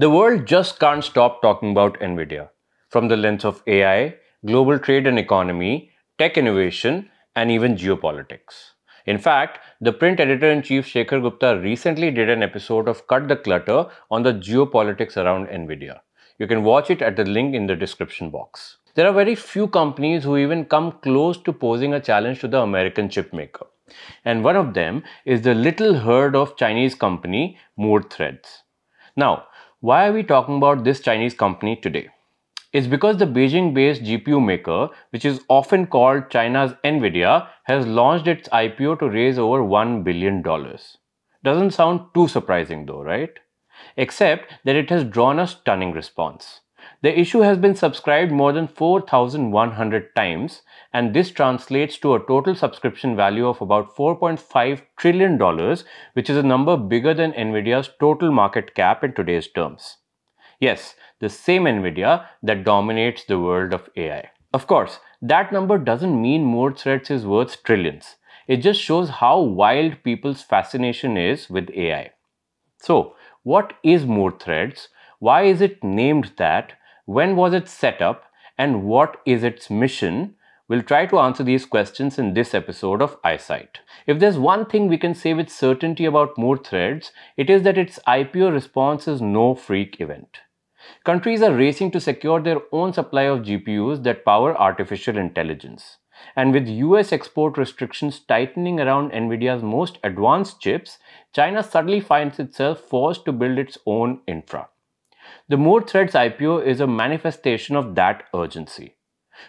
The world just can't stop talking about NVIDIA from the lens of AI, global trade and economy, tech innovation, and even geopolitics. In fact, ThePrint editor-in-chief Shekhar Gupta recently did an episode of Cut the Clutter on the geopolitics around NVIDIA. You can watch it at the link in the description box. There are very few companies who even come close to posing a challenge to the American chipmaker. And one of them is the little herd of Chinese company Moore Threads. Now, why are we talking about this Chinese company today? It's because the Beijing-based GPU maker, which is often called China's Nvidia, has launched its IPO to raise over $1 billion. Doesn't sound too surprising though, right? Except that it has drawn a stunning response. The issue has been subscribed more than 4,100 times, and this translates to a total subscription value of about $4.5 trillion, which is a number bigger than NVIDIA's total market cap in today's terms. Yes, the same NVIDIA that dominates the world of AI. Of course, that number doesn't mean Moore Threads is worth trillions. It just shows how wild people's fascination is with AI. So, what is Moore Threads? Why is it named that? When was it set up, and what is its mission? We'll try to answer these questions in this episode of AISight. If there's one thing we can say with certainty about Moore Threads, it is that its IPO response is no freak event. Countries are racing to secure their own supply of GPUs that power artificial intelligence. And with US export restrictions tightening around NVIDIA's most advanced chips, China suddenly finds itself forced to build its own infra. The Moore Threads IPO is a manifestation of that urgency.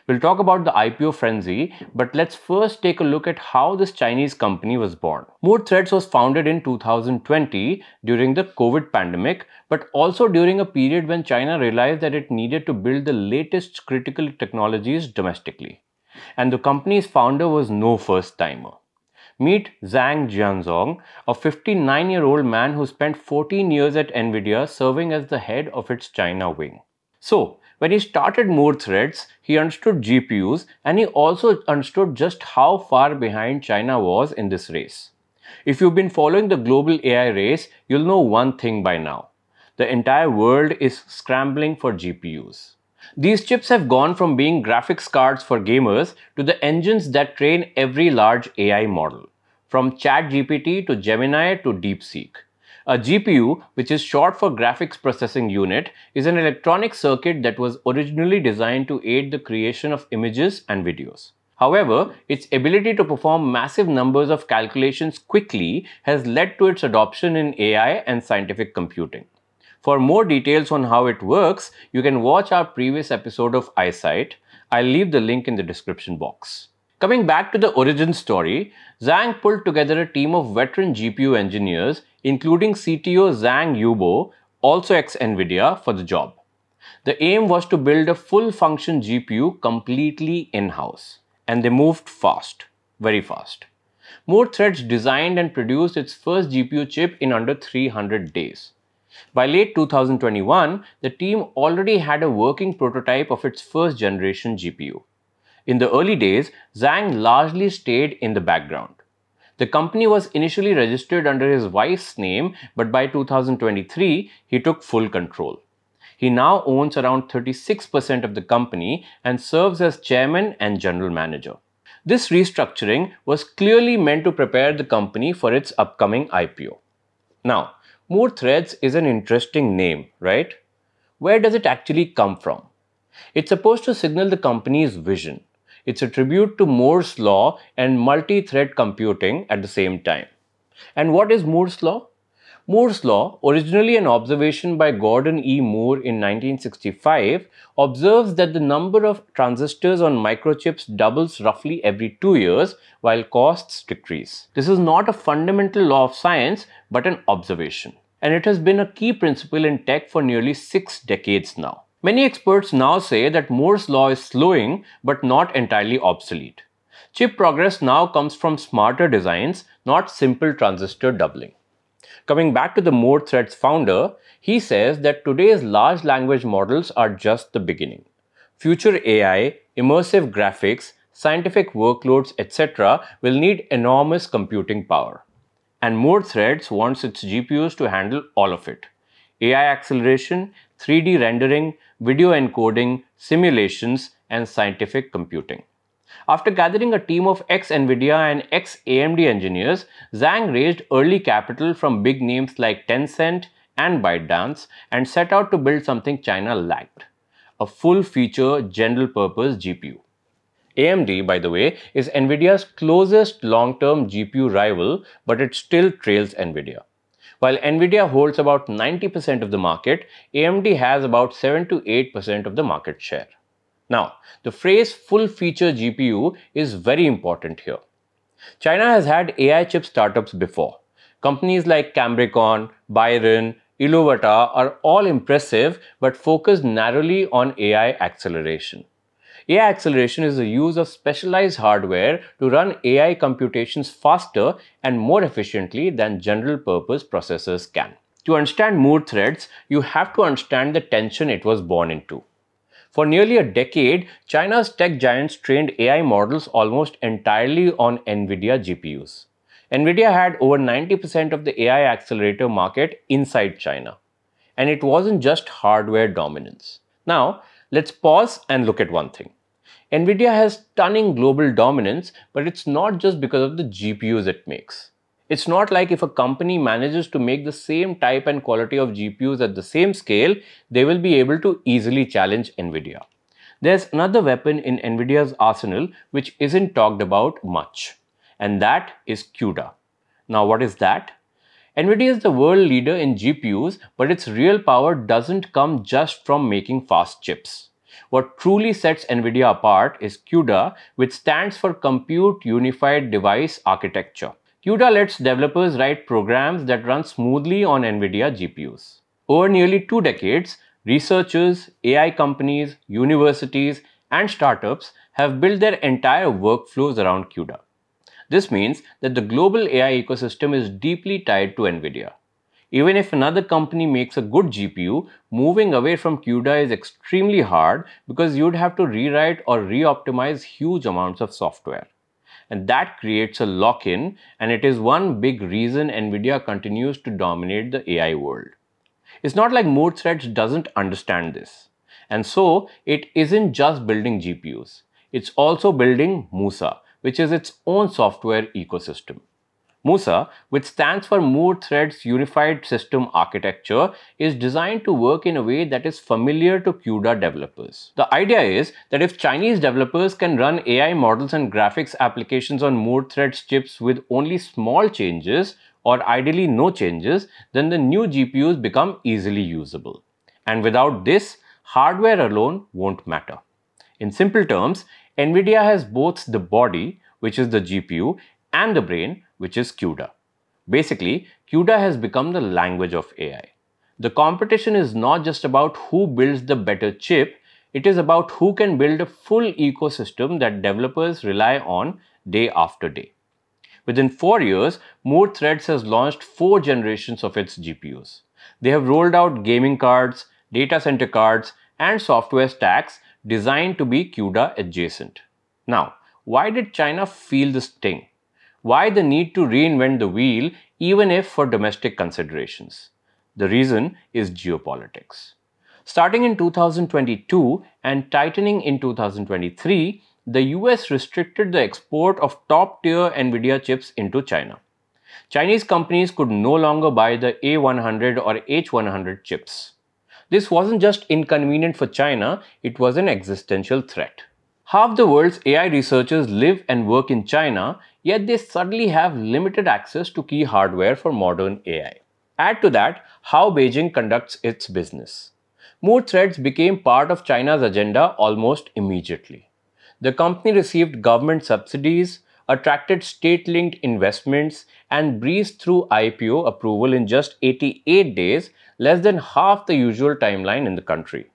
We'll talk about the IPO frenzy, but let's first take a look at how this Chinese company was born. Moore Threads was founded in 2020 during the COVID pandemic, but also during a period when China realized that it needed to build the latest critical technologies domestically. And the company's founder was no first timer. Meet Zhang Jianzhong, a 59-year-old man who spent 14 years at NVIDIA serving as the head of its China wing. So, when he started Moore Threads, he understood GPUs and he also understood just how far behind China was in this race. If you've been following the global AI race, you'll know one thing by now. The entire world is scrambling for GPUs. These chips have gone from being graphics cards for gamers to the engines that train every large AI model from ChatGPT to Gemini to DeepSeek. A GPU, which is short for Graphics Processing Unit, is an electronic circuit that was originally designed to aid the creation of images and videos. However, its ability to perform massive numbers of calculations quickly has led to its adoption in AI and scientific computing. For more details on how it works, you can watch our previous episode of AISight. I'll leave the link in the description box. Coming back to the origin story, Zhang pulled together a team of veteran GPU engineers, including CTO Zhang Yubo, also ex-NVIDIA, for the job. The aim was to build a full-function GPU completely in-house. And they moved fast, very fast. Moore Threads designed and produced its first GPU chip in under 300 days. By late 2021, the team already had a working prototype of its first generation GPU. In the early days, Zhang largely stayed in the background. The company was initially registered under his wife's name, but by 2023, he took full control. He now owns around 36% of the company and serves as chairman and general manager. This restructuring was clearly meant to prepare the company for its upcoming IPO. Now, Moore Threads is an interesting name, right? Where does it actually come from? It's supposed to signal the company's vision. It's a tribute to Moore's law and multi-thread computing at the same time. And what is Moore's law? Moore's law, originally an observation by Gordon E. Moore in 1965, observes that the number of transistors on microchips doubles roughly every two years while costs decrease. This is not a fundamental law of science, but an observation. And it has been a key principle in tech for nearly six decades now. Many experts now say that Moore's law is slowing but not entirely obsolete. Chip progress now comes from smarter designs, not simple transistor doubling. Coming back to the Moore Threads founder, he says that today's large language models are just the beginning. Future AI, immersive graphics, scientific workloads, etc. will need enormous computing power. And Moore Threads wants its GPUs to handle all of it. AI acceleration, 3D rendering, video encoding, simulations, and scientific computing. After gathering a team of ex-NVIDIA and ex-AMD engineers, Zhang raised early capital from big names like Tencent and ByteDance and set out to build something China lacked, a full-feature general-purpose GPU. AMD, by the way, is NVIDIA's closest long-term GPU rival, but it still trails NVIDIA. While NVIDIA holds about 90% of the market, AMD has about 7 to 8% of the market share. Now, the phrase full feature GPU is very important here. China has had AI chip startups before. Companies like Cambricon, Biren, Iluvatar are all impressive but focus narrowly on AI acceleration. AI acceleration is the use of specialized hardware to run AI computations faster and more efficiently than general purpose processors can. To understand Moore threads, you have to understand the tension it was born into. For nearly a decade, China's tech giants trained AI models almost entirely on NVIDIA GPUs. NVIDIA had over 90% of the AI accelerator market inside China. And it wasn't just hardware dominance. Now, let's pause and look at one thing. NVIDIA has stunning global dominance, but it's not just because of the GPUs it makes. It's not like if a company manages to make the same type and quality of GPUs at the same scale, they will be able to easily challenge NVIDIA. There's another weapon in NVIDIA's arsenal which isn't talked about much, and that is CUDA. Now, what is that? NVIDIA is the world leader in GPUs, but its real power doesn't come just from making fast chips. What truly sets NVIDIA apart is CUDA, which stands for Compute Unified Device Architecture. CUDA lets developers write programs that run smoothly on NVIDIA GPUs. Over nearly two decades, researchers, AI companies, universities, and startups have built their entire workflows around CUDA. This means that the global AI ecosystem is deeply tied to NVIDIA. Even if another company makes a good GPU, moving away from CUDA is extremely hard because you'd have to rewrite or re-optimize huge amounts of software and that creates a lock-in and it is one big reason NVIDIA continues to dominate the AI world. It's not like Moore Threads doesn't understand this. And so it isn't just building GPUs. It's also building Musa, which is its own software ecosystem. Musa, which stands for Moore Threads Unified System Architecture, is designed to work in a way that is familiar to CUDA developers. The idea is that if Chinese developers can run AI models and graphics applications on Moore Threads chips with only small changes, or ideally no changes, then the new GPUs become easily usable. And without this, hardware alone won't matter. In simple terms, NVIDIA has both the body, which is the GPU, and the brain, which is CUDA. Basically, CUDA has become the language of AI. The competition is not just about who builds the better chip, it is about who can build a full ecosystem that developers rely on day after day. Within four years, Moore Threads has launched four generations of its GPUs. They have rolled out gaming cards, data center cards, and software stacks designed to be CUDA adjacent. Now, why did China feel the sting? Why the need to reinvent the wheel even if for domestic considerations? The reason is geopolitics. Starting in 2022 and tightening in 2023, the US restricted the export of top tier NVIDIA chips into China. Chinese companies could no longer buy the A100 or H100 chips. This wasn't just inconvenient for China, it was an existential threat. Half the world's AI researchers live and work in China, yet they suddenly have limited access to key hardware for modern AI. Add to that how Beijing conducts its business. Moore Threads became part of China's agenda almost immediately. The company received government subsidies, attracted state linked investments, and breezed through IPO approval in just 88 days, less than half the usual timeline in the country.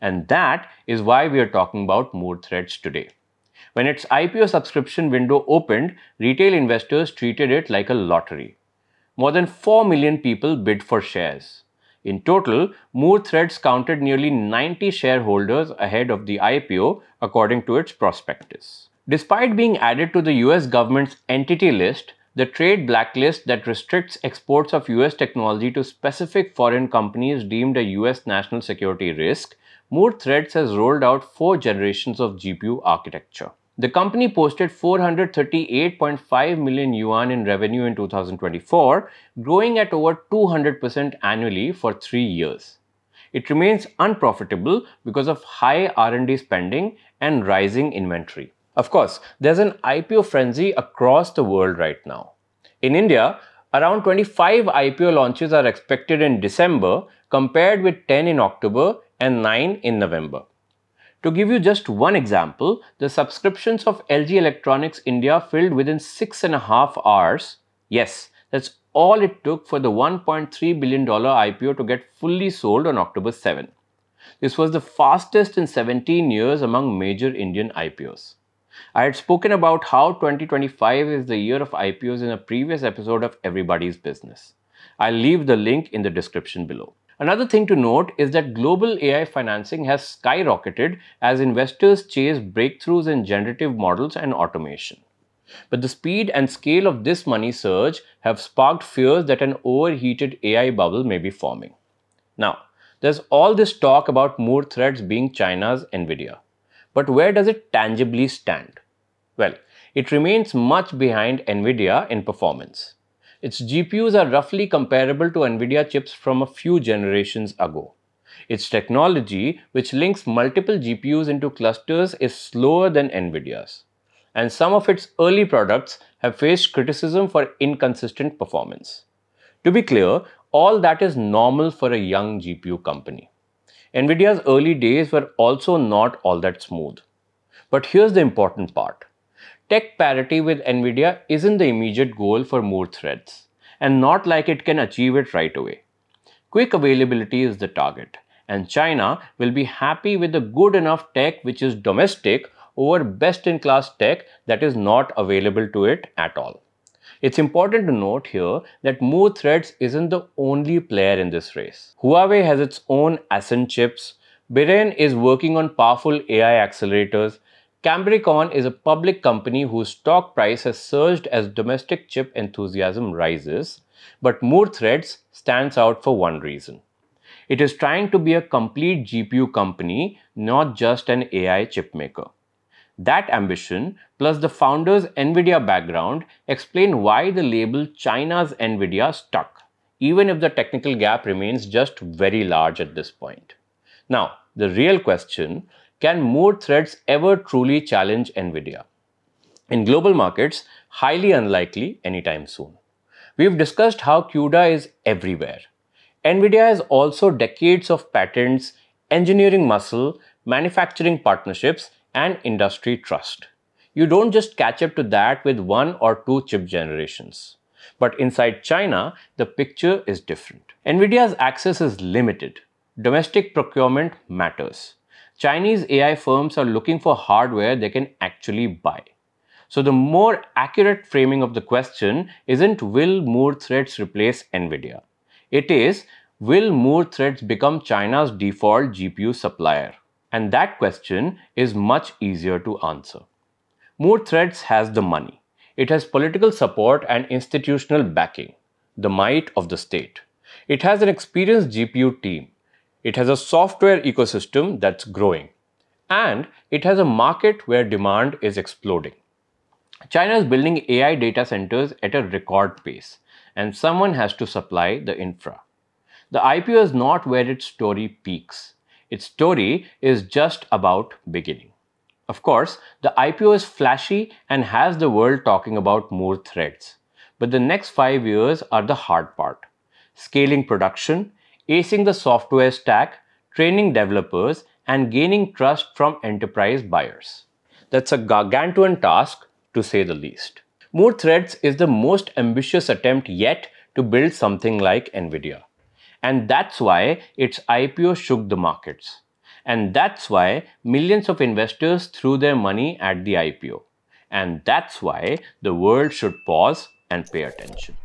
And that is why we are talking about Moore Threads today. When its IPO subscription window opened, retail investors treated it like a lottery. More than 4 million people bid for shares. In total, Moore Threads counted nearly 90 shareholders ahead of the IPO according to its prospectus. Despite being added to the US government's entity list, the trade blacklist that restricts exports of US technology to specific foreign companies deemed a US national security risk, Moore Threads has rolled out four generations of GPU architecture. The company posted 438.5 million yuan in revenue in 2024, growing at over 200% annually for 3 years. It remains unprofitable because of high R&D spending and rising inventory. Of course, there's an IPO frenzy across the world right now. In India, around 25 IPO launches are expected in December compared with 10 in October and 9 in November. To give you just one example, the subscriptions of LG Electronics India filled within six and a half hours. Yes, that's all it took for the $1.3 billion IPO to get fully sold on October 7. This was the fastest in 17 years among major Indian IPOs. I had spoken about how 2025 is the year of IPOs in a previous episode of Everybody's Business. I'll leave the link in the description below. Another thing to note is that global AI financing has skyrocketed as investors chase breakthroughs in generative models and automation. But the speed and scale of this money surge have sparked fears that an overheated AI bubble may be forming. Now, there's all this talk about Moore Threads being China's Nvidia. But where does it tangibly stand? Well, it remains much behind Nvidia in performance. Its GPUs are roughly comparable to NVIDIA chips from a few generations ago. Its technology, which links multiple GPUs into clusters, is slower than NVIDIA's. And some of its early products have faced criticism for inconsistent performance. To be clear, all that is normal for a young GPU company. NVIDIA's early days were also not all that smooth. But here's the important part. Tech parity with NVIDIA isn't the immediate goal for Moore Threads, and not like it can achieve it right away. Quick availability is the target, and China will be happy with the good enough tech which is domestic over best-in-class tech that is not available to it at all. It's important to note here that Moore Threads isn't the only player in this race. Huawei has its own Ascend chips, Biren is working on powerful AI accelerators, Cambricon is a public company whose stock price has surged as domestic chip enthusiasm rises, but Moore Threads stands out for one reason. It is trying to be a complete GPU company, not just an AI chipmaker. That ambition, plus the founder's NVIDIA background, explain why the label China's NVIDIA stuck, even if the technical gap remains just very large at this point. Now, the real question can Moore Threads ever truly challenge NVIDIA? In global markets, highly unlikely anytime soon. We've discussed how CUDA is everywhere. NVIDIA has also decades of patents, engineering muscle, manufacturing partnerships, and industry trust. You don't just catch up to that with one or two chip generations. But inside China, the picture is different. NVIDIA's access is limited. Domestic procurement matters. Chinese AI firms are looking for hardware they can actually buy. So the more accurate framing of the question isn't will Moore Threads replace NVIDIA? It is will Moore Threads become China's default GPU supplier? And that question is much easier to answer. Moore Threads has the money. It has political support and institutional backing, the might of the state. It has an experienced GPU team it has a software ecosystem that's growing. And it has a market where demand is exploding. China is building AI data centers at a record pace, and someone has to supply the infra. The IPO is not where its story peaks. Its story is just about beginning. Of course, the IPO is flashy and has the world talking about Moore Threads. But the next five years are the hard part. Scaling production, acing the software stack, training developers, and gaining trust from enterprise buyers. That's a gargantuan task to say the least. Moore Threads is the most ambitious attempt yet to build something like NVIDIA. And that's why its IPO shook the markets. And that's why millions of investors threw their money at the IPO. And that's why the world should pause and pay attention.